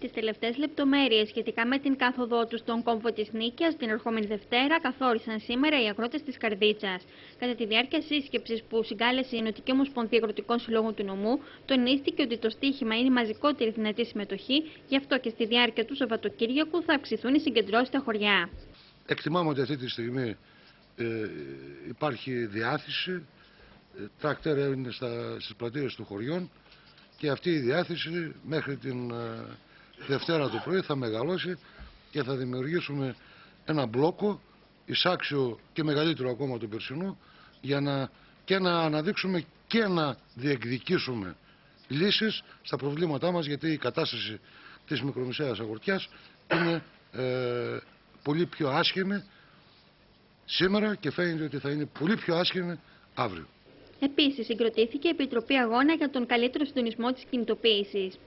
Τις τελευταίες λεπτομέρειες σχετικά με την κάθοδό τους στον κόμβο της Νίκαιας την ερχόμενη Δευτέρα καθόρισαν σήμερα οι αγρότες της Καρδίτσας. Κατά τη διάρκεια σύσκεψης που συγκάλεσε η Νοτική Ομοσπονδία Αγροτικών Συλλόγων του Νομού, τονίστηκε ότι το στίχημα είναι η μαζικότερη δυνατή συμμετοχή, γι' αυτό και στη διάρκεια του Σαββατοκύριακου θα αυξηθούν οι συγκεντρώσεις στα χωριά. Εκτιμάμε ότι αυτή τη στιγμή ε, υπάρχει διάθεση, ε, τρακτέρ είναι στα, στις πλατείες των χωριών και αυτή η διάθεση μέχρι την ε, Δευτέρα το πρωί θα μεγαλώσει και θα δημιουργήσουμε ένα μπλόκο εισάξιο και μεγαλύτερο ακόμα του περσινού για να και να αναδείξουμε και να διεκδικήσουμε λύσεις στα προβλήματά μας γιατί η κατάσταση της μικρομεσαίας αγορτιάς είναι ε, πολύ πιο άσχημη σήμερα και φαίνεται ότι θα είναι πολύ πιο άσχημη αύριο. Επίσης, συγκροτήθηκε η Επιτροπή Αγώνα για τον καλύτερο συντονισμό της κινητοποίησης.